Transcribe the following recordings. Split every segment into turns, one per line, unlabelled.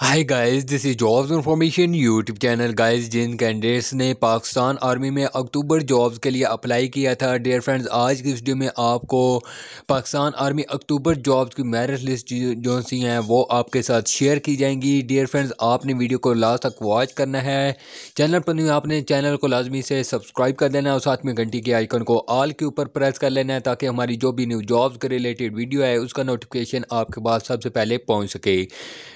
Hi guys this is jobs information YouTube channel guys Jin candidates ने Pakistan army में अक्टूबर jobs के लिए apply किया था डियर फ्रेंड्स आज की वीडियो में आपको पाकिस्तान आर्मी अक्टूबर जॉब्स की मेरिट लिस्ट जो सी हैं, वो आपके साथ शेयर की जाएँगी। डियर फ्रेंड्स आपने वीडियो को लास्ट तक वॉच करना है। चैनल पर आपने चैनल को लाजमी से सब्सक्राइब कर देना है और साथ में घंटी के आइकन को ऑल के ऊपर प्रेस कर लेना है ताकि हमारी जो भी न्यू जॉब्स के रिलेटेड वीडियो है, उसका नोटिफिकेशन आपके पास सबसे पहले पहुँच सके।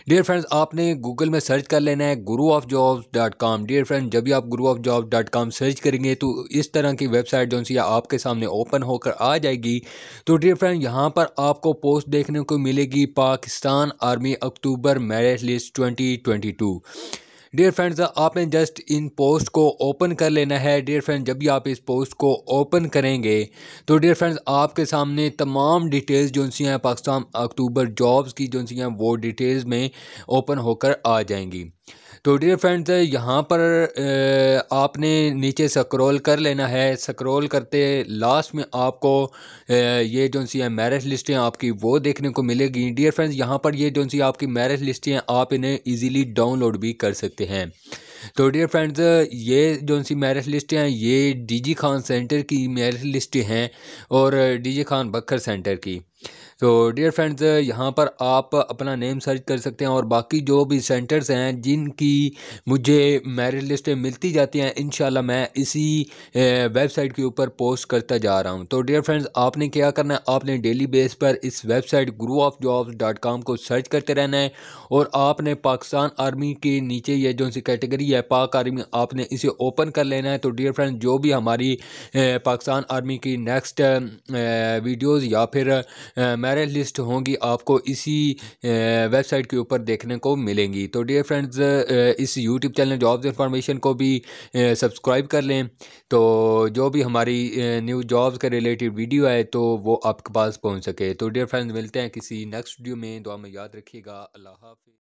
डियर फ्रेंड्स आपने गूगल में सर्च कर लेना है guru of jobs dot com. Dear friend जब भी आप guru of job dot com search करेंगे तो इस तरह की वेबसाइट जो सी आपके सामने ओपन होकर आ जाएगी। तो डियर फ्रेंड यहाँ पर आपको पोस्ट देखने को मिलेगी Pakistan army October merit list twenty twenty two. Dear friends आपने जस्ट इन पोस्ट को ओपन कर लेना है। डियर फ्रेंड्स जब भी आप इस पोस्ट को ओपन करेंगे तो डियर फ्रेंड्स आपके सामने तमाम डिटेल्स जो सी हैं, पाकिस्तान अक्टूबर जॉब्स की जो सी हैं, वो डिटेल्स में ओपन होकर आ जाएँगी। तो डियर फ्रेंड्स यहाँ पर आपने नीचे स्क्रॉल कर लेना है। स्क्रॉल करते लास्ट में आपको ये जो सी है मैरिज लिस्टें आपकी, वो देखने को मिलेगी। डियर फ्रेंड्स यहाँ पर ये जो सी आपकी मैरिज लिस्टें हैं, आप इन्हें इजीली डाउनलोड भी कर सकते हैं। तो डियर फ्रेंड्स ये जो सी मैरिज लिस्टें हैं, ये डीजी खान सेंटर की मैरिज लिस्टें हैं और डी खान बखर सेंटर की। तो डियर फ्रेंड्स यहाँ पर आप अपना नेम सर्च कर सकते हैं और बाकी जो भी सेंटर्स हैं, जिनकी मुझे मेरिट लिस्टें मिलती जाती हैं इन मैं इसी वेबसाइट के ऊपर पोस्ट करता जा रहा हूँ। तो डियर फ्रेंड्स आपने क्या करना है? आपने डेली बेस पर इस website guru of jobs dot com को सर्च करते रहना है और आपने पाकिस्तान आर्मी के नीचे ये जो सी कैटेगरी है, पाक आर्मी आपने इसे ओपन कर लेना है। तो डियर फ्रेंड्स जो भी हमारी पाकिस्तान आर्मी की नेक्स्ट वीडियोज़ या फिर मैरिज लिस्ट होंगी आपको इसी वेबसाइट के ऊपर देखने को मिलेंगी। तो डियर फ्रेंड्स इस यूट्यूब चैनल जॉब्स इंफॉर्मेशन को भी सब्सक्राइब कर लें। तो जो भी हमारी न्यू जॉब्स के रिलेटेड वीडियो आए तो वो आपके पास पहुँच सके। तो डियर फ्रेंड्स मिलते हैं किसी नेक्स्ट वीडियो में। दुआ में याद रखिएगा। अल्लाह हाफि